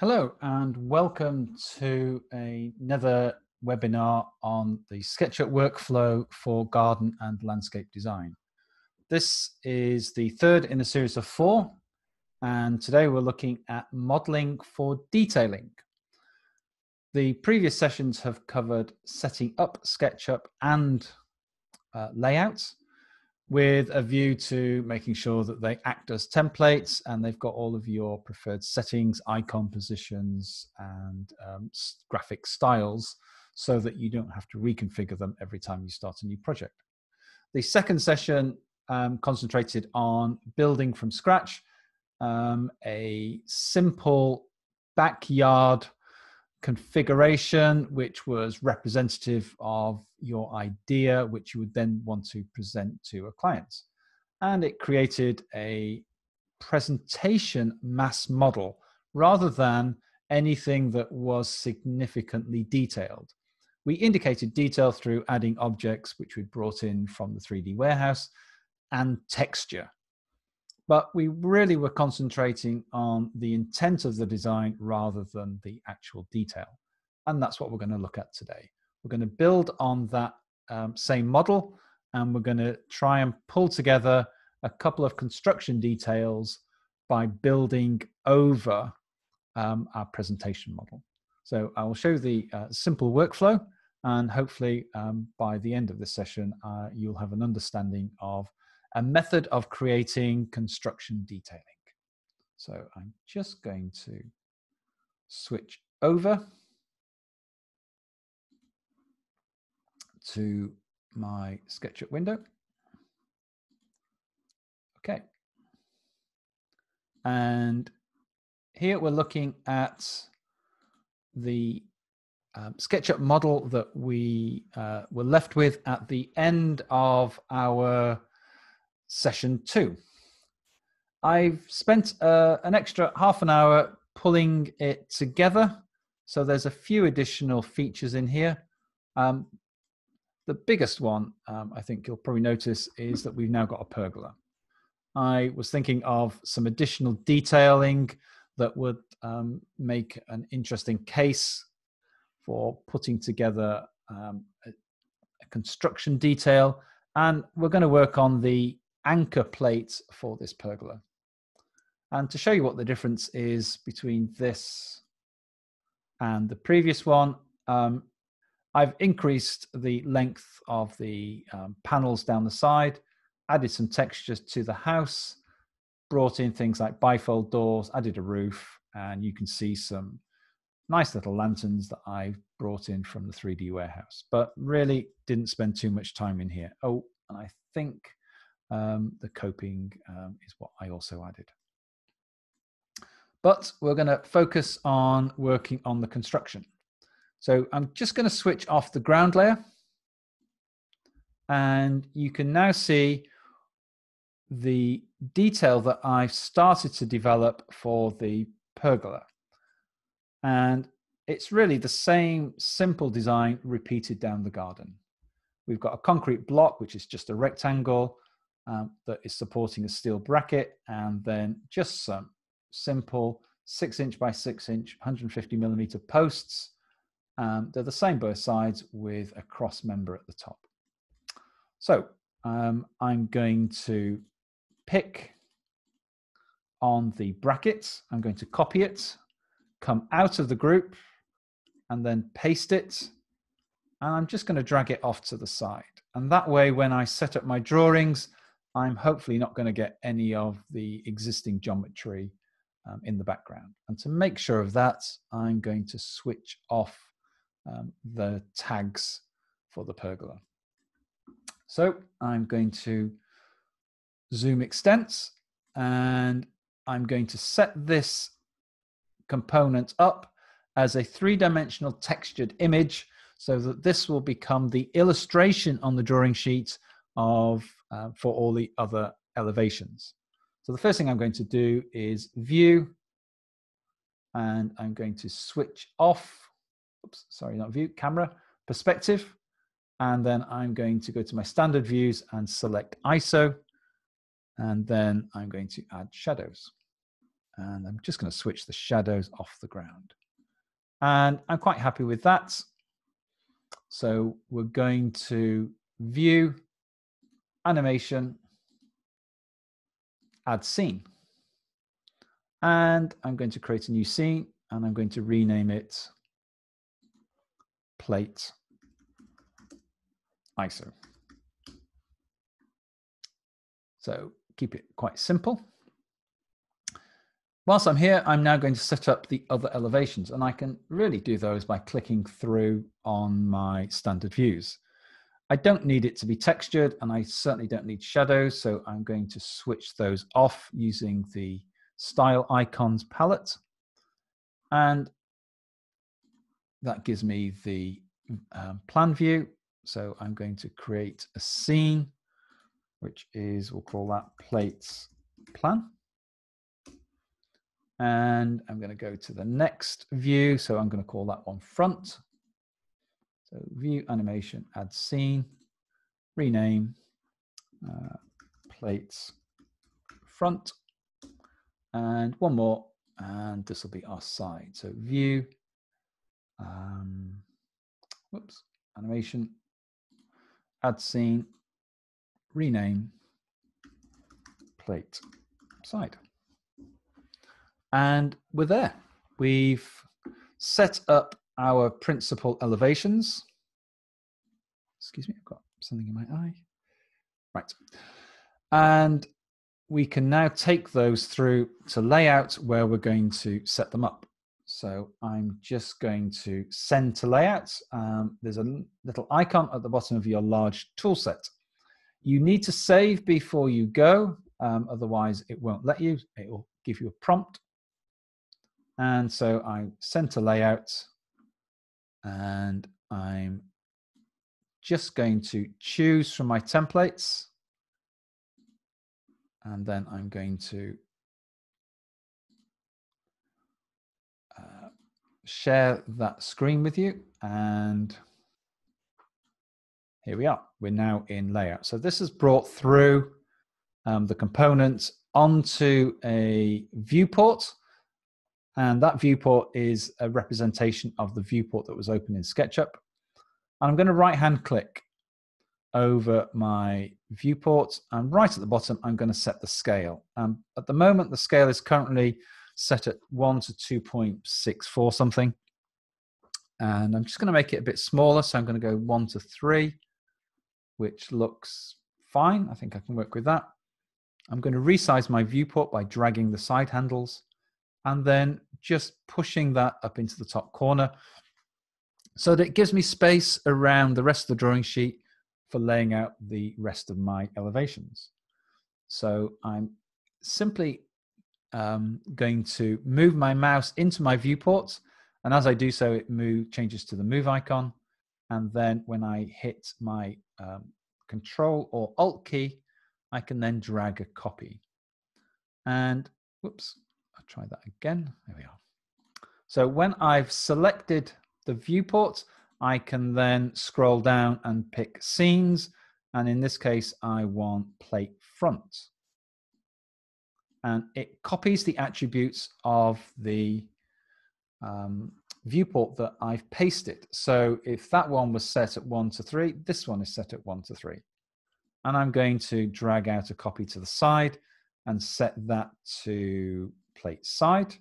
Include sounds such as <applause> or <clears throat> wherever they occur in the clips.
Hello and welcome to another webinar on the SketchUp workflow for garden and landscape design. This is the third in a series of four and today we're looking at modeling for detailing. The previous sessions have covered setting up SketchUp and uh, layouts with a view to making sure that they act as templates and they've got all of your preferred settings, icon positions, and um, graphic styles so that you don't have to reconfigure them every time you start a new project. The second session um, concentrated on building from scratch um, a simple backyard configuration, which was representative of your idea, which you would then want to present to a client. And it created a presentation mass model rather than anything that was significantly detailed. We indicated detail through adding objects which we brought in from the 3D warehouse and texture but we really were concentrating on the intent of the design rather than the actual detail. And that's what we're going to look at today. We're going to build on that um, same model and we're going to try and pull together a couple of construction details by building over um, our presentation model. So I will show the uh, simple workflow and hopefully um, by the end of this session, uh, you'll have an understanding of a method of creating construction detailing. So I'm just going to switch over to my SketchUp window. Okay. And here we're looking at the um, SketchUp model that we uh, were left with at the end of our session two. I've spent uh, an extra half an hour pulling it together. So there's a few additional features in here. Um, the biggest one, um, I think you'll probably notice, is that we've now got a pergola. I was thinking of some additional detailing that would um, make an interesting case for putting together um, a, a construction detail. And we're going to work on the anchor plate for this pergola. And to show you what the difference is between this and the previous one, um, I've increased the length of the um, panels down the side, added some textures to the house, brought in things like bifold doors, added a roof, and you can see some nice little lanterns that I've brought in from the 3D warehouse, but really didn't spend too much time in here. Oh, and I think um, the coping um, is what I also added. But we're going to focus on working on the construction. So I'm just going to switch off the ground layer. And you can now see the detail that I've started to develop for the pergola. And it's really the same simple design repeated down the garden. We've got a concrete block, which is just a rectangle um, that is supporting a steel bracket and then just some simple six inch by six inch 150 millimeter posts. Um, they're the same both sides with a cross member at the top. So um, i'm going to pick on the bracket. I'm going to copy it come out of the group and then paste it and i'm just going to drag it off to the side. And that way when i set up my drawings I'm hopefully not going to get any of the existing geometry um, in the background. And to make sure of that, I'm going to switch off um, the tags for the pergola. So I'm going to zoom extents and I'm going to set this component up as a three-dimensional textured image so that this will become the illustration on the drawing sheet of uh, for all the other elevations. So the first thing I'm going to do is view, and I'm going to switch off, oops, sorry, not view, camera, perspective, and then I'm going to go to my standard views and select ISO, and then I'm going to add shadows. And I'm just going to switch the shadows off the ground. And I'm quite happy with that. So we're going to view, animation, add scene. And I'm going to create a new scene and I'm going to rename it plate ISO. So keep it quite simple. Whilst I'm here, I'm now going to set up the other elevations and I can really do those by clicking through on my standard views. I don't need it to be textured and I certainly don't need shadows. So I'm going to switch those off using the style icons palette. And that gives me the um, plan view. So I'm going to create a scene, which is, we'll call that plates plan. And I'm going to go to the next view. So I'm going to call that one front. So view animation, add scene, rename, uh, plates front, and one more, and this will be our side. So view, um, whoops, animation, add scene, rename, plate side. And we're there. We've set up our principal elevations. Excuse me, I've got something in my eye. Right. And we can now take those through to layout where we're going to set them up. So I'm just going to send to layout. Um, there's a little icon at the bottom of your large tool set. You need to save before you go, um, otherwise it won't let you. It will give you a prompt and so I center layout and I'm just going to choose from my templates. And then I'm going to uh, share that screen with you. And here we are. We're now in layout. So this has brought through um, the components onto a viewport and that viewport is a representation of the viewport that was open in SketchUp. And I'm going to right hand click over my viewport and right at the bottom I'm going to set the scale. Um, at the moment the scale is currently set at 1 to 2.64 something and I'm just going to make it a bit smaller so I'm going to go 1 to 3 which looks fine. I think I can work with that. I'm going to resize my viewport by dragging the side handles and then just pushing that up into the top corner so that it gives me space around the rest of the drawing sheet for laying out the rest of my elevations. So I'm simply um, going to move my mouse into my viewport. And as I do so, it move, changes to the move icon. And then when I hit my um, control or alt key, I can then drag a copy. And whoops, try that again. There we are. So when I've selected the viewport, I can then scroll down and pick scenes. And in this case, I want plate front. And it copies the attributes of the um, viewport that I've pasted. So if that one was set at one to three, this one is set at one to three. And I'm going to drag out a copy to the side and set that to plate side.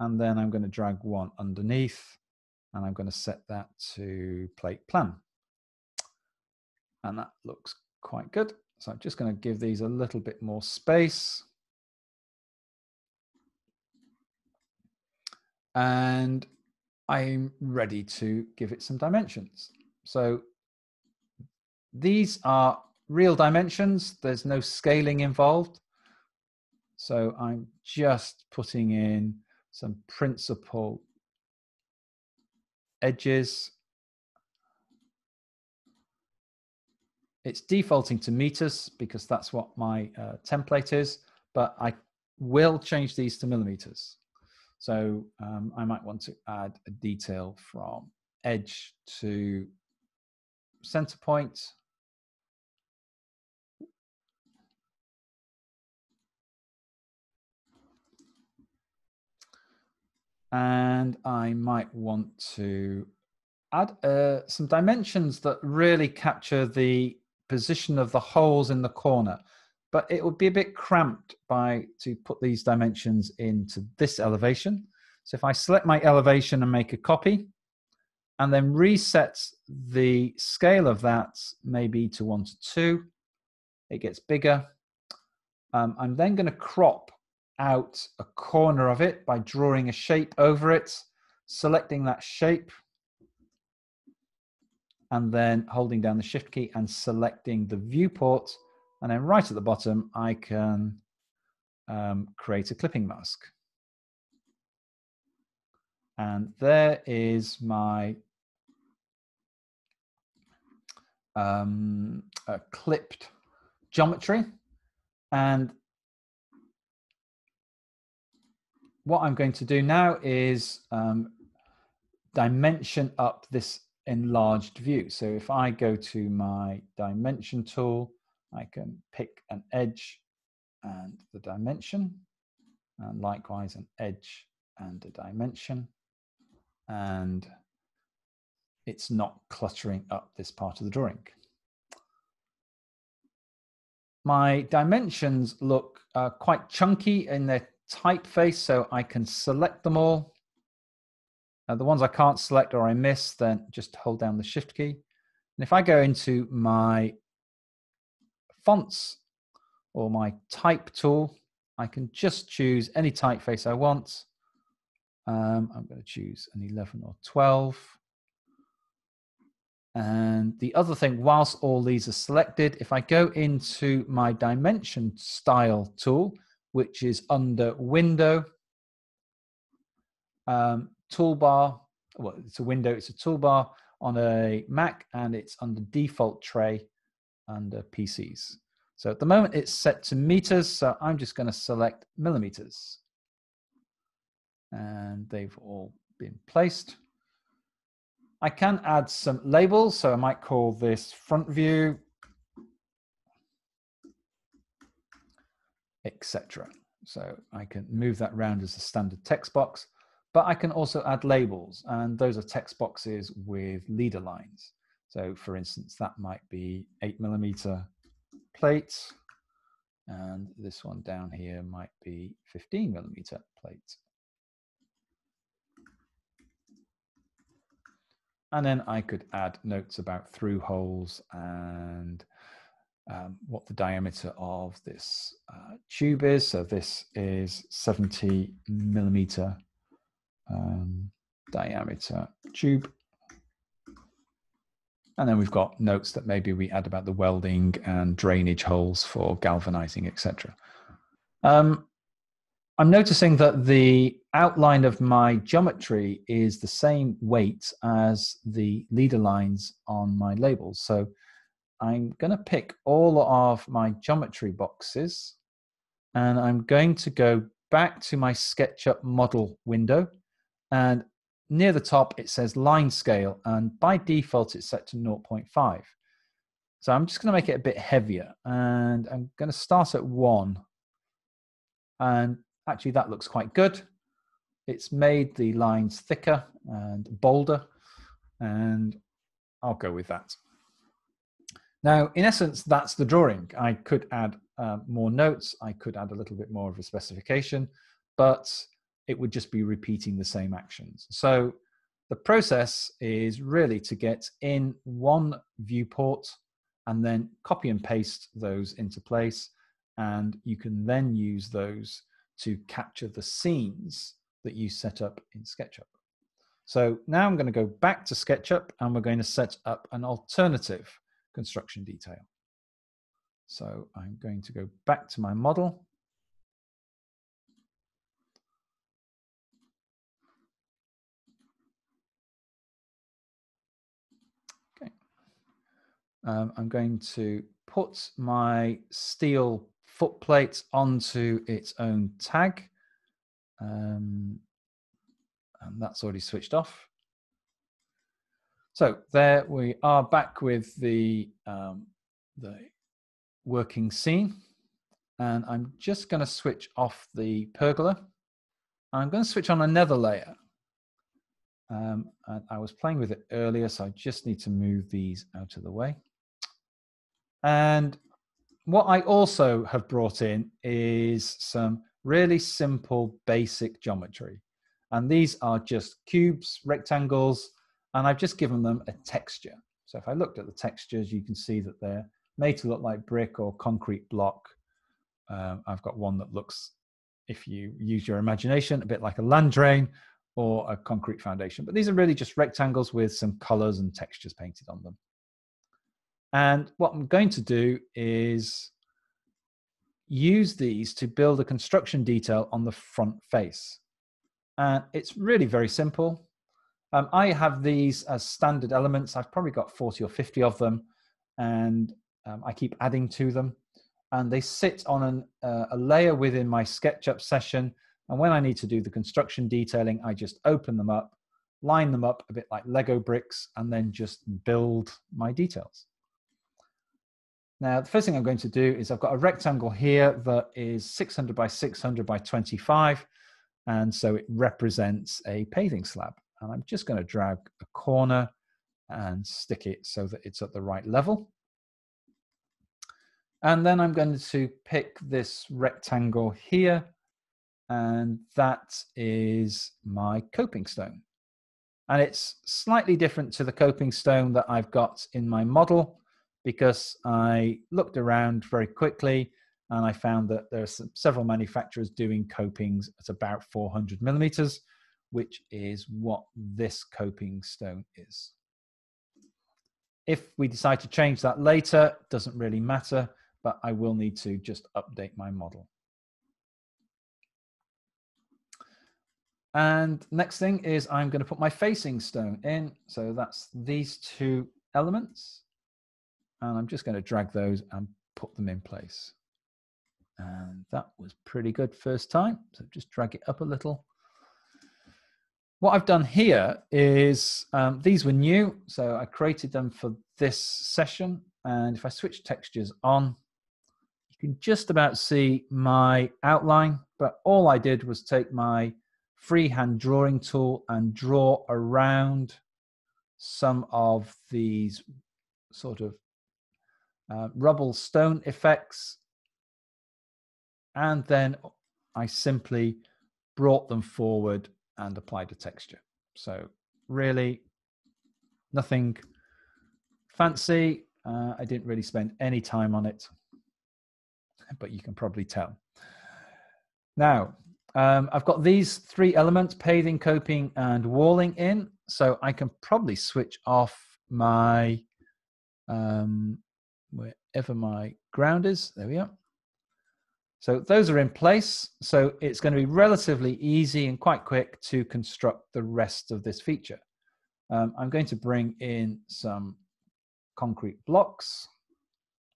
And then I'm going to drag one underneath and I'm going to set that to plate plan. And that looks quite good. So I'm just going to give these a little bit more space. And I'm ready to give it some dimensions. So these are real dimensions. There's no scaling involved. So I'm just putting in some principal edges. It's defaulting to meters because that's what my uh, template is, but I will change these to millimeters. So um, I might want to add a detail from edge to center point And I might want to add uh, some dimensions that really capture the position of the holes in the corner. But it would be a bit cramped by to put these dimensions into this elevation. So if I select my elevation and make a copy, and then reset the scale of that maybe to one to two, it gets bigger. Um, I'm then going to crop out a corner of it by drawing a shape over it, selecting that shape, and then holding down the shift key and selecting the viewport. And then right at the bottom, I can um, create a clipping mask. And there is my um, clipped geometry. And what I'm going to do now is um, dimension up this enlarged view. So if I go to my dimension tool, I can pick an edge and the dimension, and likewise an edge and a dimension. And it's not cluttering up this part of the drawing. My dimensions look uh, quite chunky in their typeface, so I can select them all. Uh, the ones I can't select or I miss, then just hold down the shift key. And if I go into my fonts or my type tool, I can just choose any typeface I want. Um, I'm going to choose an 11 or 12. And the other thing, whilst all these are selected, if I go into my dimension style tool, which is under window, um, toolbar, well, it's a window, it's a toolbar on a Mac and it's under default tray under PCs. So at the moment it's set to meters, so I'm just going to select millimeters. And they've all been placed. I can add some labels, so I might call this front view, etc. So I can move that around as a standard text box. But I can also add labels, and those are text boxes with leader lines. So for instance, that might be eight millimeter plates, and this one down here might be 15 millimeter plates. And then I could add notes about through holes and um, what the diameter of this uh, tube is. So this is 70 millimeter um, diameter tube. And then we've got notes that maybe we add about the welding and drainage holes for galvanizing, etc. Um, I'm noticing that the outline of my geometry is the same weight as the leader lines on my labels. So I'm going to pick all of my geometry boxes and I'm going to go back to my SketchUp model window and near the top, it says line scale. And by default, it's set to 0.5. So I'm just going to make it a bit heavier. And I'm going to start at 1. And actually, that looks quite good. It's made the lines thicker and bolder. And I'll go with that. Now, in essence, that's the drawing. I could add uh, more notes. I could add a little bit more of a specification. But it would just be repeating the same actions. So the process is really to get in one viewport and then copy and paste those into place. And you can then use those to capture the scenes that you set up in SketchUp. So now I'm going to go back to SketchUp and we're going to set up an alternative construction detail. So I'm going to go back to my model Um, I'm going to put my steel footplate onto its own tag. Um, and that's already switched off. So there we are back with the, um, the working scene. And I'm just going to switch off the pergola. I'm going to switch on another layer. Um, and I was playing with it earlier, so I just need to move these out of the way. And what I also have brought in is some really simple basic geometry. And these are just cubes, rectangles, and I've just given them a texture. So if I looked at the textures, you can see that they're made to look like brick or concrete block. Um, I've got one that looks, if you use your imagination, a bit like a land drain or a concrete foundation. But these are really just rectangles with some colors and textures painted on them. And what I'm going to do is use these to build a construction detail on the front face. And it's really very simple. Um, I have these as standard elements. I've probably got 40 or 50 of them, and um, I keep adding to them. And they sit on an, uh, a layer within my SketchUp session. And when I need to do the construction detailing, I just open them up, line them up a bit like Lego bricks, and then just build my details. Now, the first thing I'm going to do is I've got a rectangle here that is 600 by 600 by 25. And so it represents a paving slab. And I'm just going to drag a corner and stick it so that it's at the right level. And then I'm going to pick this rectangle here. And that is my coping stone. And it's slightly different to the coping stone that I've got in my model because I looked around very quickly and I found that there are some, several manufacturers doing copings at about 400 millimeters, which is what this coping stone is. If we decide to change that later, doesn't really matter, but I will need to just update my model. And next thing is I'm going to put my facing stone in. So that's these two elements and I'm just going to drag those and put them in place. And that was pretty good first time. So just drag it up a little. What I've done here is um, these were new, so I created them for this session. And if I switch textures on, you can just about see my outline, but all I did was take my freehand drawing tool and draw around some of these sort of uh, rubble stone effects. And then I simply brought them forward and applied a texture. So really nothing fancy. Uh, I didn't really spend any time on it, but you can probably tell. Now, um, I've got these three elements, paving, coping, and walling in. So I can probably switch off my um, wherever my ground is. There we are. So those are in place. So it's going to be relatively easy and quite quick to construct the rest of this feature. Um, I'm going to bring in some concrete blocks.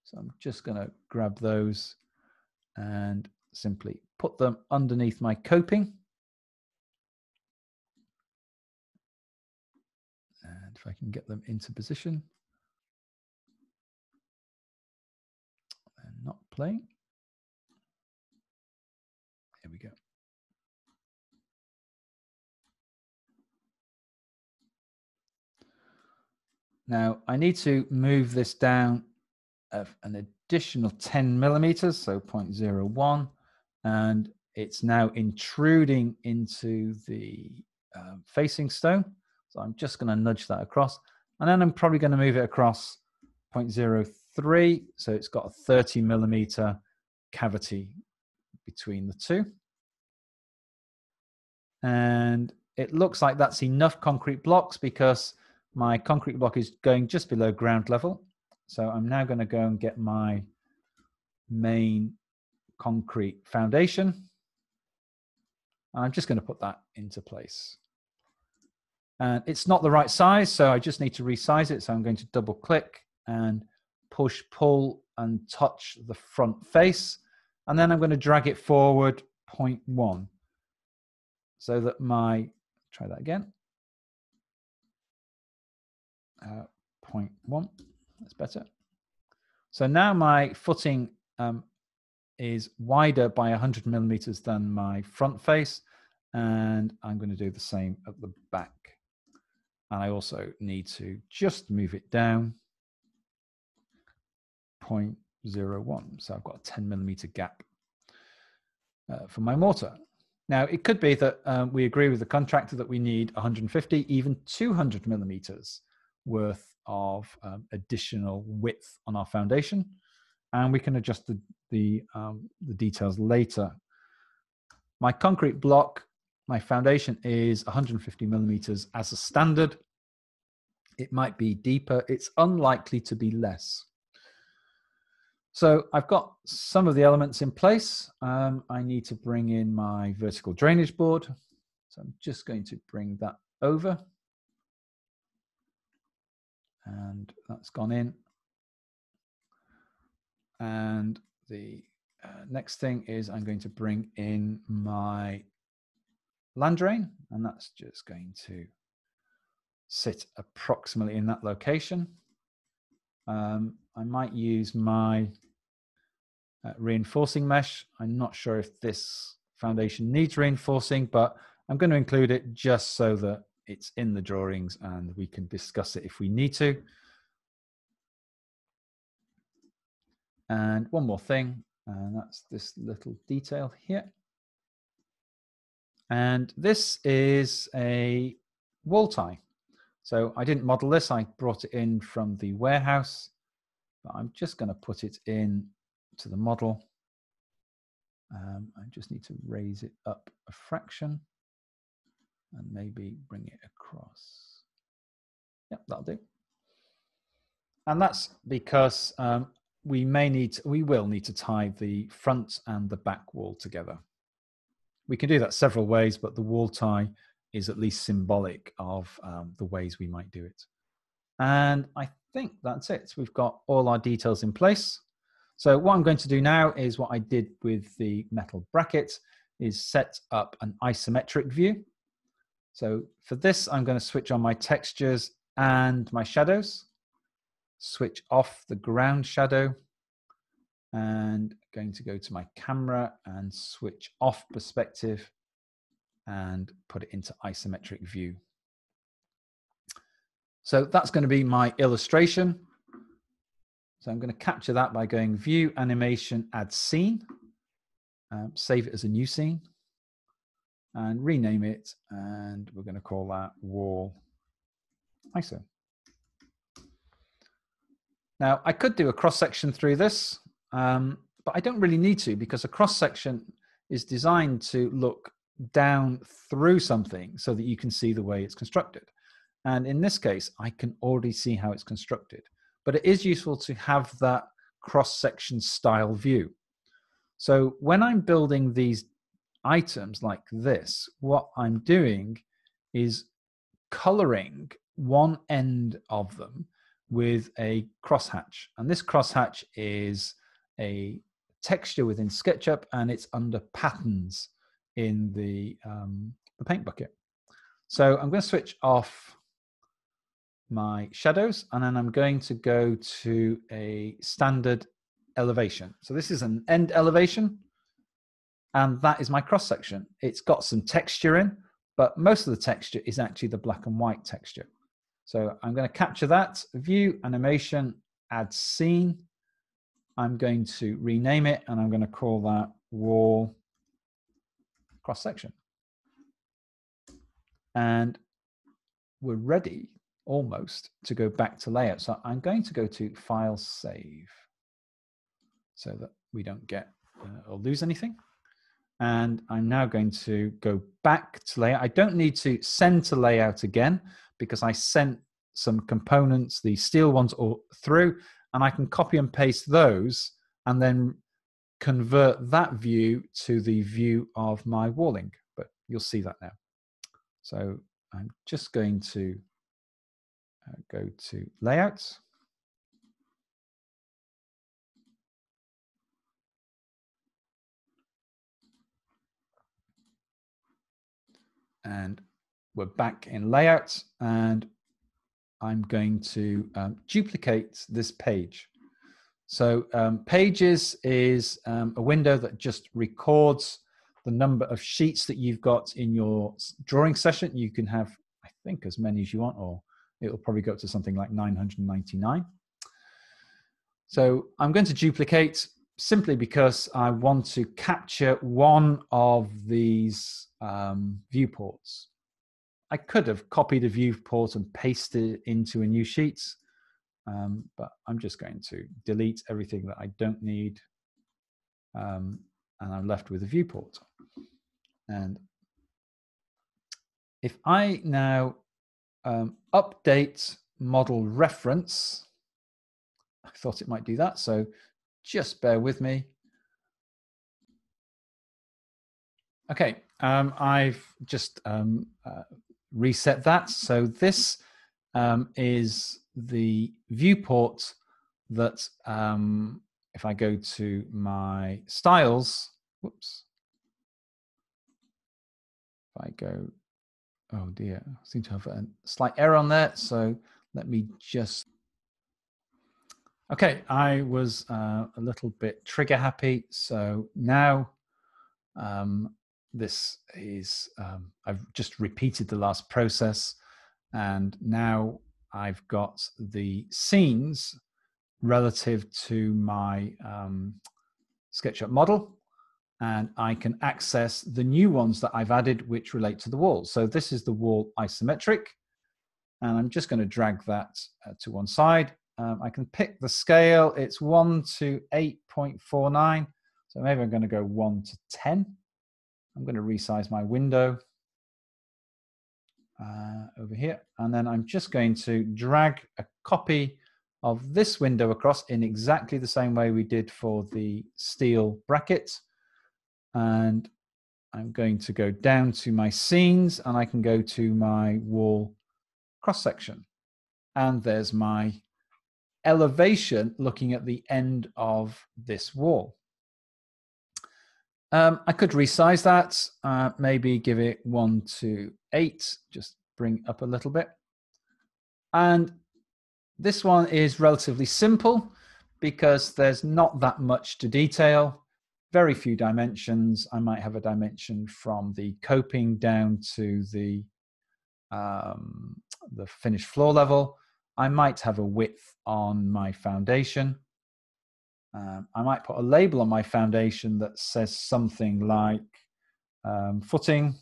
So I'm just going to grab those and simply put them underneath my coping. And if I can get them into position. they're not playing. Now I need to move this down an additional 10 millimeters, so 0.01, and it's now intruding into the uh, facing stone. So I'm just going to nudge that across, and then I'm probably going to move it across 0.03. So it's got a 30 millimeter cavity between the two. And it looks like that's enough concrete blocks because my concrete block is going just below ground level. So I'm now going to go and get my main concrete foundation. I'm just going to put that into place. And it's not the right size, so I just need to resize it. So I'm going to double click and push, pull, and touch the front face. And then I'm going to drag it forward 0.1 so that my, try that again, uh, 0.1, that's better. So now my footing um, is wider by 100 millimeters than my front face, and I'm going to do the same at the back. And I also need to just move it down 0.01. So I've got a 10 millimeter gap uh, for my mortar. Now, it could be that um, we agree with the contractor that we need 150, even 200 millimeters worth of um, additional width on our foundation, and we can adjust the, the, um, the details later. My concrete block, my foundation is 150 millimeters as a standard. It might be deeper. It's unlikely to be less. So I've got some of the elements in place. Um, I need to bring in my vertical drainage board. So I'm just going to bring that over. And that's gone in. And the uh, next thing is I'm going to bring in my land drain, and that's just going to sit approximately in that location. Um, I might use my uh, reinforcing mesh. I'm not sure if this foundation needs reinforcing, but I'm going to include it just so that it's in the drawings and we can discuss it if we need to. And one more thing, and that's this little detail here. And this is a wall tie. So I didn't model this, I brought it in from the warehouse, but I'm just going to put it in to the model. Um, I just need to raise it up a fraction and maybe bring it across. Yep, that'll do. And that's because um, we may need, to, we will need to tie the front and the back wall together. We can do that several ways, but the wall tie is at least symbolic of um, the ways we might do it. And I think that's it. We've got all our details in place. So what I'm going to do now is what I did with the metal bracket is set up an isometric view. So for this, I'm going to switch on my textures and my shadows, switch off the ground shadow, and going to go to my camera and switch off perspective and put it into isometric view. So that's going to be my illustration. So I'm going to capture that by going View, Animation, Add Scene, um, save it as a new scene, and rename it. And we're going to call that Wall ISO. Now, I could do a cross section through this, um, but I don't really need to because a cross section is designed to look down through something so that you can see the way it's constructed. And in this case, I can already see how it's constructed but it is useful to have that cross section style view. So when I'm building these items like this, what I'm doing is coloring one end of them with a crosshatch. And this crosshatch is a texture within SketchUp and it's under patterns in the, um, the paint bucket. So I'm going to switch off my shadows and then I'm going to go to a standard elevation. So this is an end elevation and that is my cross section. It's got some texture in, but most of the texture is actually the black and white texture. So I'm going to capture that, view, animation, add scene. I'm going to rename it and I'm going to call that wall cross section. And we're ready almost to go back to layout. So I'm going to go to File Save so that we don't get uh, or lose anything. And I'm now going to go back to layout. I don't need to send to layout again because I sent some components, the steel ones, all through, and I can copy and paste those and then convert that view to the view of my walling. But you'll see that now. So I'm just going to uh, go to layouts. And we're back in layouts and I'm going to um, duplicate this page. So um, pages is um, a window that just records the number of sheets that you've got in your drawing session. You can have I think as many as you want, or it'll probably go up to something like 999. So I'm going to duplicate simply because I want to capture one of these um, viewports. I could have copied a viewport and pasted it into a new sheet, um, but I'm just going to delete everything that I don't need, um, and I'm left with a viewport. And if I now um, update model reference, I thought it might do that, so just bear with me. Okay, um, I've just um, uh, reset that. So this um, is the viewport that um, if I go to my styles, whoops, if I go, oh dear, I seem to have a slight error on there. So let me just, okay, I was uh, a little bit trigger happy. So now um, this is, um, I've just repeated the last process and now I've got the scenes relative to my um, SketchUp model and I can access the new ones that I've added which relate to the wall. So this is the wall isometric and I'm just going to drag that uh, to one side. Um, I can pick the scale. It's 1 to 8.49. So maybe I'm going to go 1 to 10. I'm going to resize my window uh, over here. And then I'm just going to drag a copy of this window across in exactly the same way we did for the steel bracket. And I'm going to go down to my scenes and I can go to my wall cross section. And there's my elevation looking at the end of this wall. Um, I could resize that, uh, maybe give it one to eight, just bring up a little bit. And this one is relatively simple because there's not that much to detail, very few dimensions. I might have a dimension from the coping down to the, um, the finished floor level. I might have a width on my foundation. Um, I might put a label on my foundation that says something like um, footing,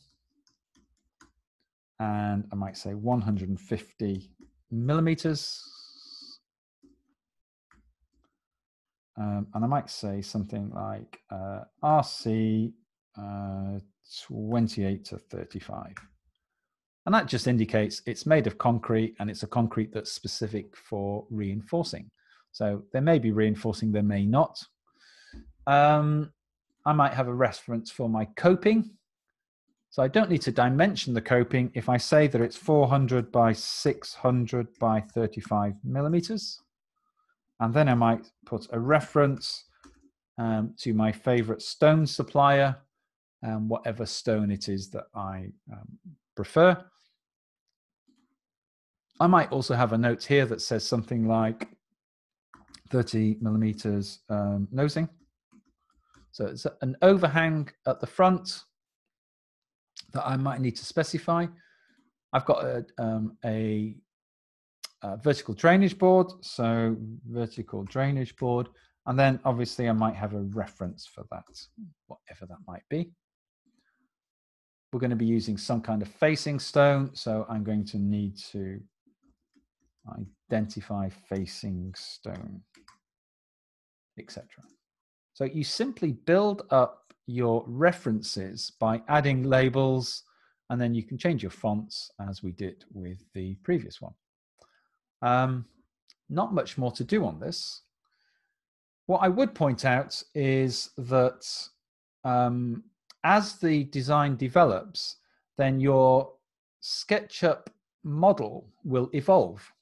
and I might say 150 millimeters. Um, and I might say something like uh, RC uh, 28 to 35. And that just indicates it's made of concrete and it's a concrete that's specific for reinforcing. So there may be reinforcing, there may not. Um, I might have a reference for my coping. So I don't need to dimension the coping if I say that it's 400 by 600 by 35 millimeters. And then I might put a reference um, to my favorite stone supplier, um, whatever stone it is that I um, prefer. I might also have a note here that says something like 30 millimeters um, nosing. So it's an overhang at the front that I might need to specify. I've got a, um, a, a, vertical drainage board, so vertical drainage board, and then obviously I might have a reference for that, whatever that might be. We're going to be using some kind of facing stone, so I'm going to need to identify facing stone, etc. So you simply build up your references by adding labels, and then you can change your fonts as we did with the previous one. Um, not much more to do on this. What I would point out is that um, as the design develops, then your SketchUp model will evolve.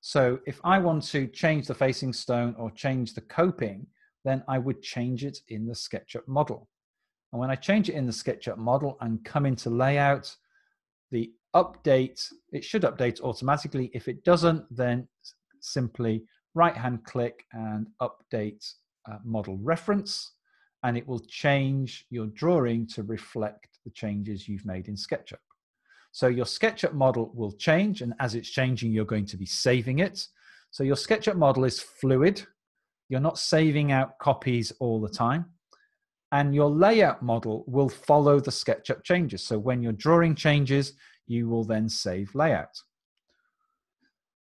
So if I want to change the facing stone or change the coping, then I would change it in the SketchUp model. And when I change it in the SketchUp model and come into layout, the update, it should update automatically. If it doesn't, then simply right hand click and update uh, model reference, and it will change your drawing to reflect the changes you've made in SketchUp. So your SketchUp model will change, and as it's changing, you're going to be saving it. So your SketchUp model is fluid. You're not saving out copies all the time. And your layout model will follow the SketchUp changes. So when your drawing changes, you will then save layout.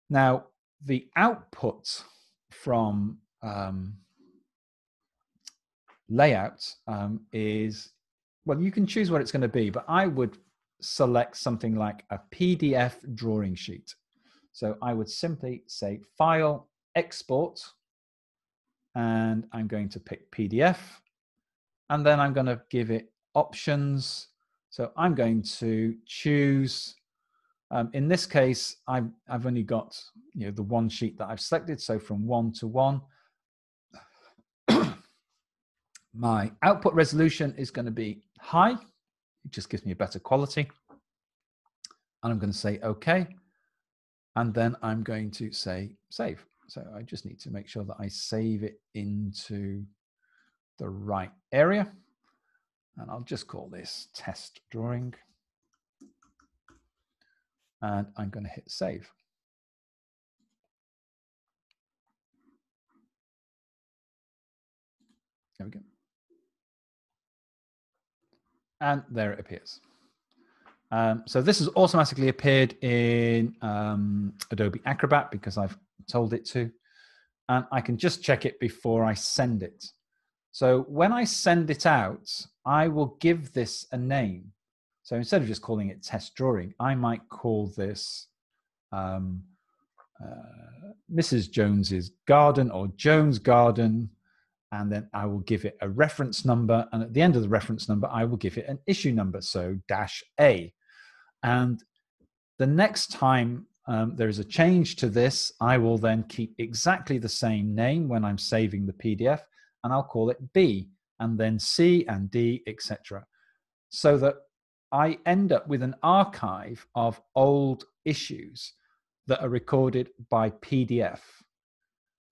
Now, the output from um, layout um, is, well, you can choose what it's going to be, but I would select something like a PDF drawing sheet. So I would simply say File, Export, and I'm going to pick PDF. And then I'm going to give it options. So I'm going to choose, um, in this case, I've, I've only got you know, the one sheet that I've selected. So from one to one, <clears throat> my output resolution is going to be high. It just gives me a better quality. And I'm going to say OK. And then I'm going to say save. So I just need to make sure that I save it into the right area. And I'll just call this test drawing. And I'm going to hit save. There we go. And there it appears. Um, so this has automatically appeared in um, Adobe Acrobat because I've told it to. And I can just check it before I send it. So when I send it out, I will give this a name. So instead of just calling it test drawing, I might call this um, uh, Mrs. Jones's garden or Jones garden. And then I will give it a reference number. And at the end of the reference number, I will give it an issue number. So dash A. And the next time um, there is a change to this, I will then keep exactly the same name when I'm saving the PDF, and I'll call it B, and then C and D, etc. So that I end up with an archive of old issues that are recorded by PDF.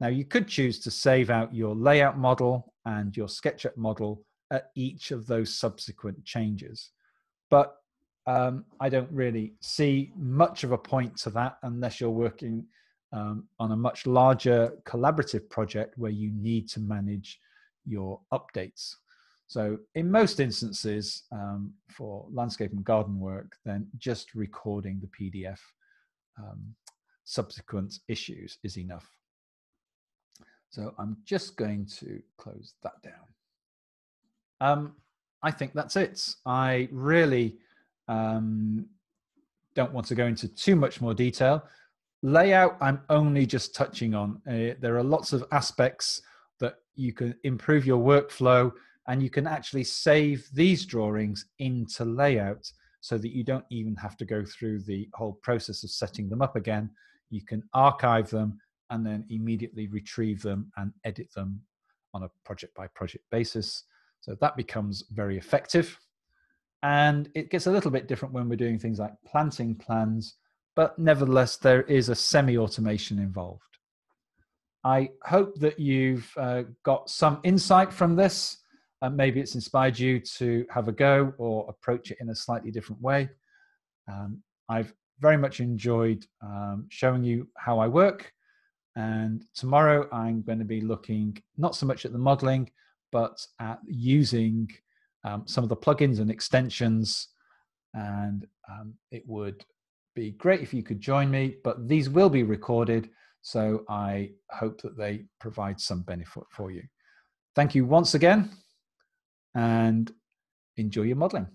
Now, you could choose to save out your layout model and your SketchUp model at each of those subsequent changes. But um, I don't really see much of a point to that unless you're working um, on a much larger collaborative project where you need to manage your updates. So, in most instances, um, for landscape and garden work, then just recording the PDF um, subsequent issues is enough. So, I'm just going to close that down. Um, I think that's it. I really um, don't want to go into too much more detail. Layout, I'm only just touching on. Uh, there are lots of aspects that you can improve your workflow and you can actually save these drawings into layout so that you don't even have to go through the whole process of setting them up again. You can archive them and then immediately retrieve them and edit them on a project by project basis. So that becomes very effective. And it gets a little bit different when we're doing things like planting plans, but nevertheless, there is a semi automation involved. I hope that you've uh, got some insight from this. Uh, maybe it's inspired you to have a go or approach it in a slightly different way. Um, I've very much enjoyed um, showing you how I work. And tomorrow I'm going to be looking not so much at the modeling, but at using um, some of the plugins and extensions. And um, it would be great if you could join me, but these will be recorded. So I hope that they provide some benefit for you. Thank you once again and enjoy your modeling.